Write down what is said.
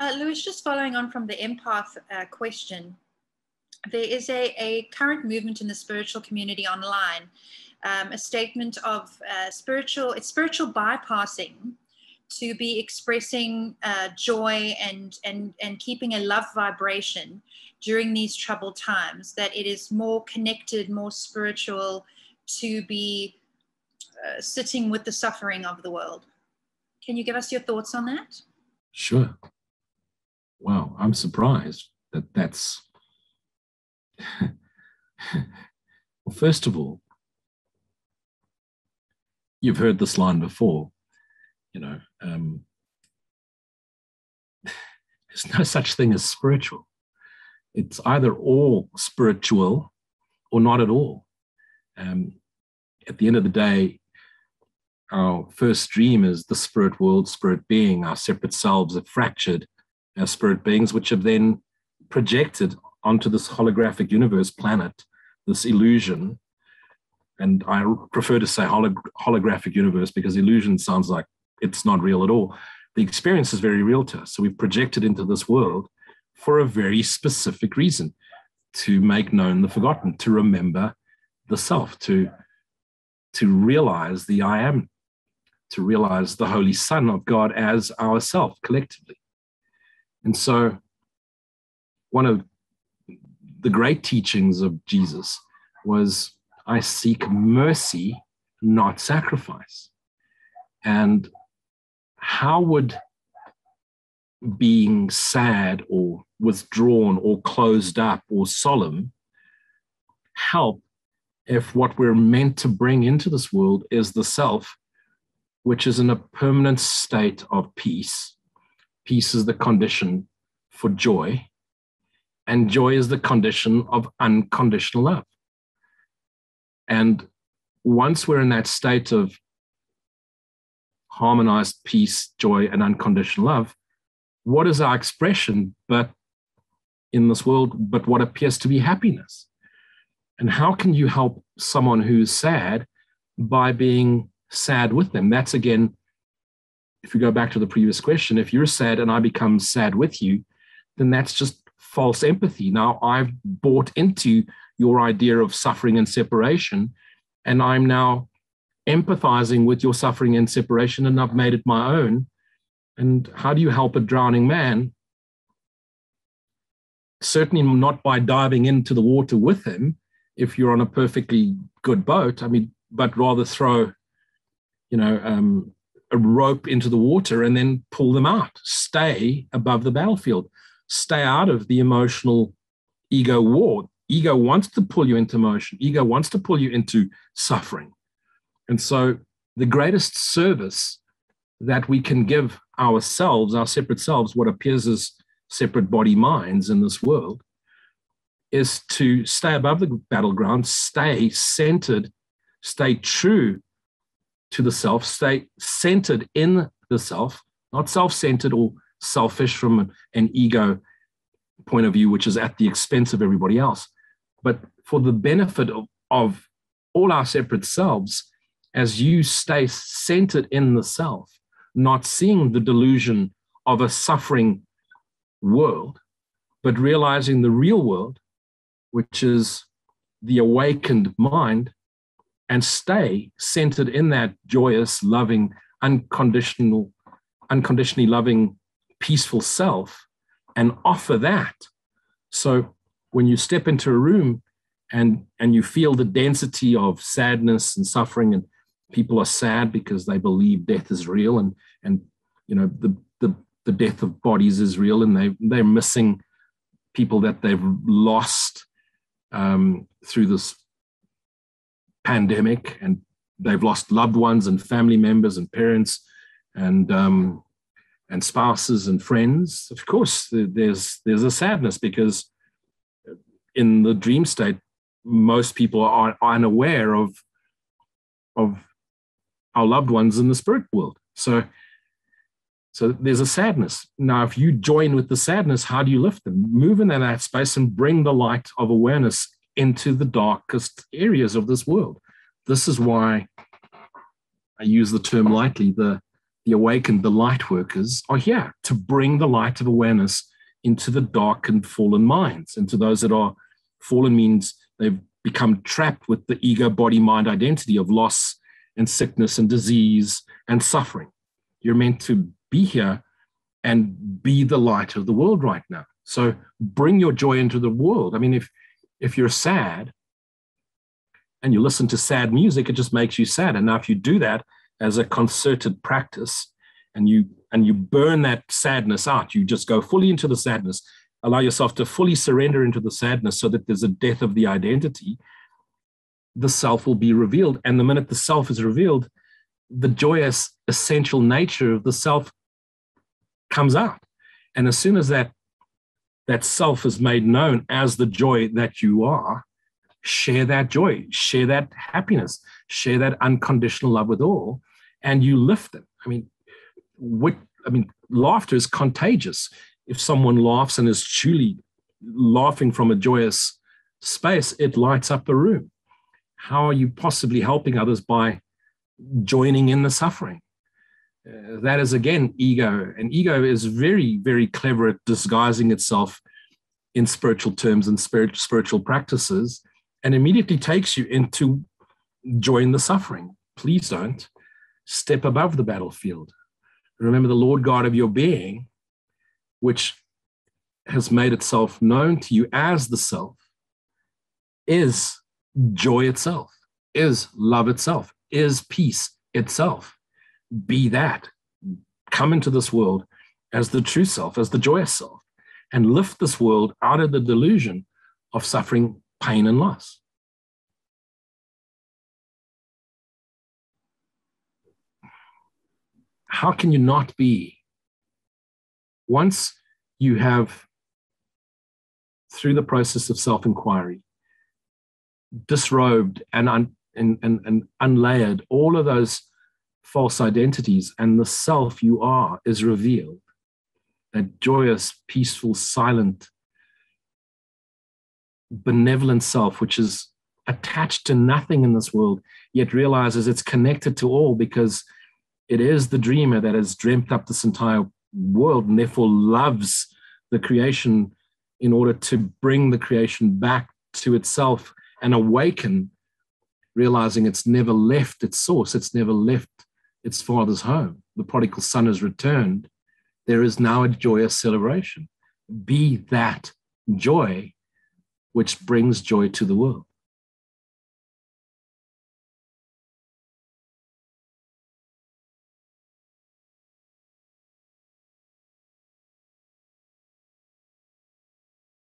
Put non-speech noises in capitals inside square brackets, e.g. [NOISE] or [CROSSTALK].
Uh, Luis, just following on from the empath uh, question, there is a, a current movement in the spiritual community online, um, a statement of uh, spiritual, it's spiritual bypassing to be expressing uh, joy and, and, and keeping a love vibration during these troubled times, that it is more connected, more spiritual to be uh, sitting with the suffering of the world. Can you give us your thoughts on that? Sure. Wow, I'm surprised that that's. [LAUGHS] well, first of all, you've heard this line before you know, um, [LAUGHS] there's no such thing as spiritual. It's either all spiritual or not at all. Um, at the end of the day, our first dream is the spirit world, spirit being. Our separate selves are fractured as spirit beings, which have then projected onto this holographic universe planet, this illusion. And I prefer to say holographic universe because illusion sounds like it's not real at all. The experience is very real to us. So we've projected into this world for a very specific reason to make known the forgotten, to remember the self, to, to realize the I am, to realize the Holy Son of God as ourself collectively. And so, one of the great teachings of Jesus was I seek mercy, not sacrifice. And how would being sad or withdrawn or closed up or solemn help if what we're meant to bring into this world is the self, which is in a permanent state of peace? Peace is the condition for joy, and joy is the condition of unconditional love. And once we're in that state of harmonized peace, joy, and unconditional love, what is our expression but in this world, but what appears to be happiness? And how can you help someone who's sad by being sad with them? That's again, if we go back to the previous question, if you're sad and I become sad with you, then that's just false empathy. Now I've bought into your idea of suffering and separation, and I'm now empathizing with your suffering and separation, and I've made it my own. And how do you help a drowning man? Certainly not by diving into the water with him if you're on a perfectly good boat. I mean, but rather throw, you know, um, a rope into the water and then pull them out. Stay above the battlefield. Stay out of the emotional ego war. Ego wants to pull you into motion. Ego wants to pull you into suffering. And so, the greatest service that we can give ourselves, our separate selves, what appears as separate body minds in this world, is to stay above the battleground, stay centered, stay true to the self, stay centered in the self, not self centered or selfish from an ego point of view, which is at the expense of everybody else, but for the benefit of, of all our separate selves as you stay centered in the self, not seeing the delusion of a suffering world, but realizing the real world, which is the awakened mind, and stay centered in that joyous, loving, unconditional, unconditionally loving, peaceful self, and offer that. So when you step into a room and and you feel the density of sadness and suffering and people are sad because they believe death is real and and you know the the, the death of bodies is real and they they're missing people that they've lost um, through this pandemic and they've lost loved ones and family members and parents and um, and spouses and friends of course there's there's a sadness because in the dream state most people are unaware of of our loved ones in the spirit world. So, so there's a sadness. Now, if you join with the sadness, how do you lift them? Move in that space and bring the light of awareness into the darkest areas of this world. This is why I use the term lightly, the, the awakened, the light workers, are here to bring the light of awareness into the darkened, fallen minds, into those that are fallen means they've become trapped with the ego, body, mind identity of loss and sickness and disease and suffering. You're meant to be here and be the light of the world right now. So bring your joy into the world. I mean, if if you're sad and you listen to sad music, it just makes you sad. And now if you do that as a concerted practice and you and you burn that sadness out, you just go fully into the sadness, allow yourself to fully surrender into the sadness so that there's a death of the identity, the self will be revealed. And the minute the self is revealed, the joyous essential nature of the self comes out. And as soon as that that self is made known as the joy that you are, share that joy, share that happiness, share that unconditional love with all, and you lift it. I mean, what I mean, laughter is contagious. If someone laughs and is truly laughing from a joyous space, it lights up the room. How are you possibly helping others by joining in the suffering? Uh, that is again ego, and ego is very, very clever at disguising itself in spiritual terms and spirit, spiritual practices, and immediately takes you into join the suffering. Please don't step above the battlefield. Remember the Lord God of your being, which has made itself known to you as the self, is joy itself, is love itself, is peace itself. Be that. Come into this world as the true self, as the joyous self, and lift this world out of the delusion of suffering, pain, and loss. How can you not be? Once you have, through the process of self inquiry, disrobed and, un, and, and, and unlayered all of those false identities, and the self you are is revealed. That joyous, peaceful, silent, benevolent self, which is attached to nothing in this world, yet realizes it's connected to all because it is the dreamer that has dreamt up this entire world and therefore loves the creation in order to bring the creation back to itself and awaken, realizing it's never left its source, it's never left its father's home. The prodigal son has returned. There is now a joyous celebration. Be that joy which brings joy to the world.